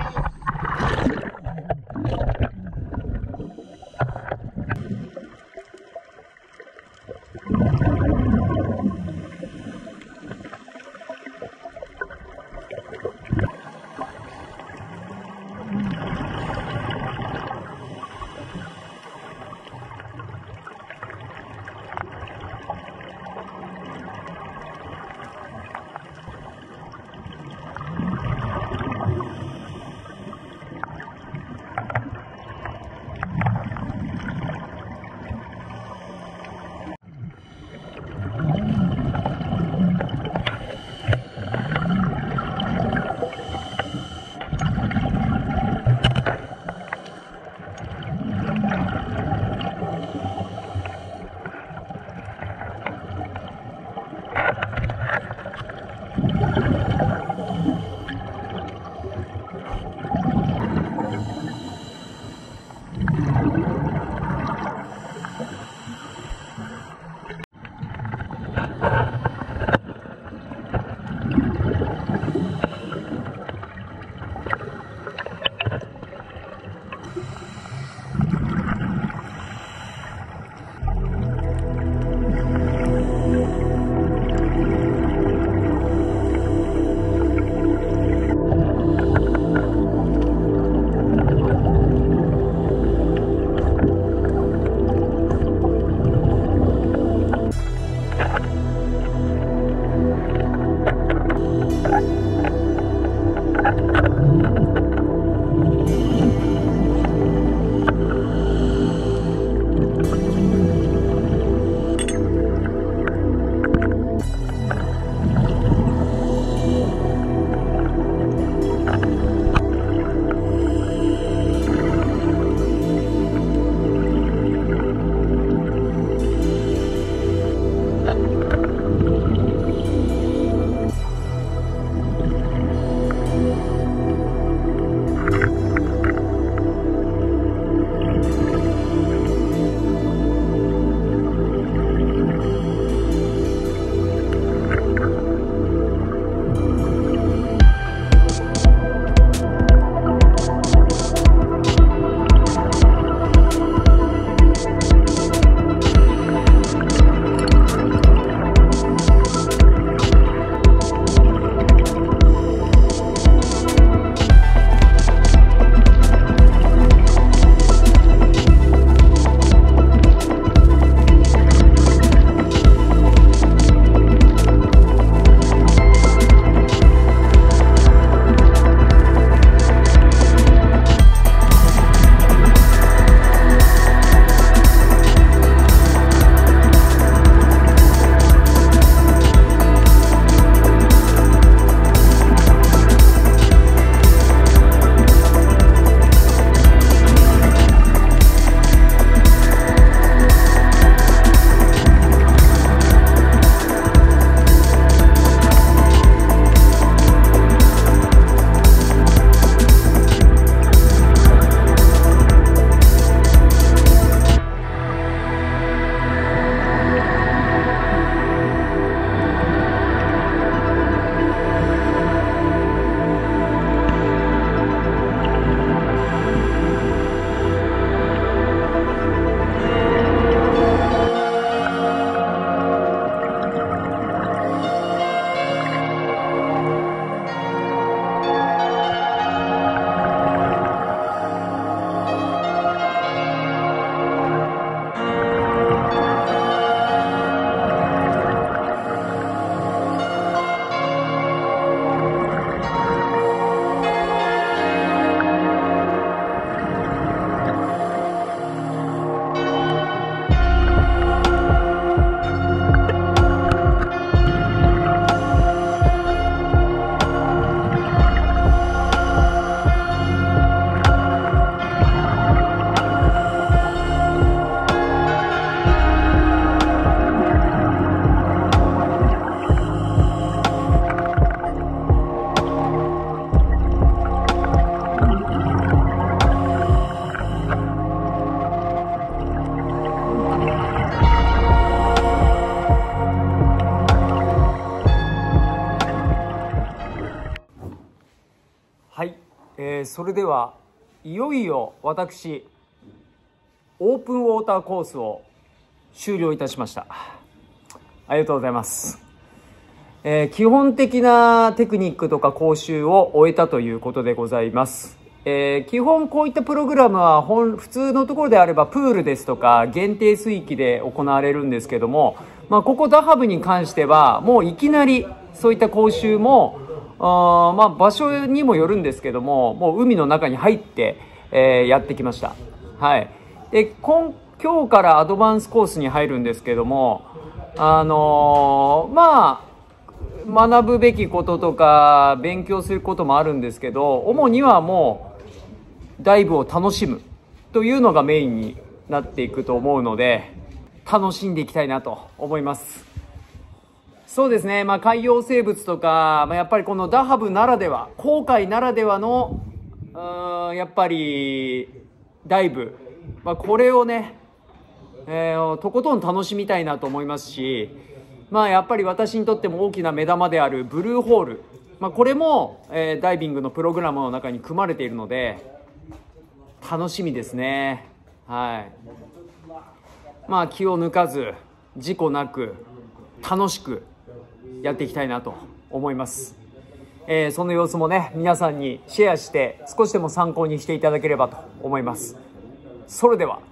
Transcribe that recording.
うそれではいよいよ私オープンウォーターコースを終了いたしました。ありがとうございます、えー基本的なテクニックとか講習を終えたということでございます。えー基本こういったプログラムは本普通のところであればプールですとか限定水域で行われるんですけども、まあ、ここダハブに関してはもういきなりそういった講習もあまあ、場所にもよるんですけどももう海の中に入って、えーやってきました、はい、で今今日からアドバンスコースに入るんですけどもあのーまあ学ぶべきこととか勉強することもあるんですけど主にはもうダイブを楽しむというのがメインになっていくと思うので楽しんでいきたいなと思います。そうですね、まあ、海洋生物とか、まあ、やっぱりこのダハブならでは航海ならではのうんやっぱりダイブ、まあ、これをね、えーとことん楽しみたいなと思いますし、まあ、やっぱり私にとっても大きな目玉であるブルーホール、まあ、これも、えーダイビングのプログラムの中に組まれているので楽しみですね。はい。まあ気を抜かず事故なく楽しくやっていきたいなと思います、えーその様子もね皆さんにシェアして少しでも参考にしていただければと思います。それでは。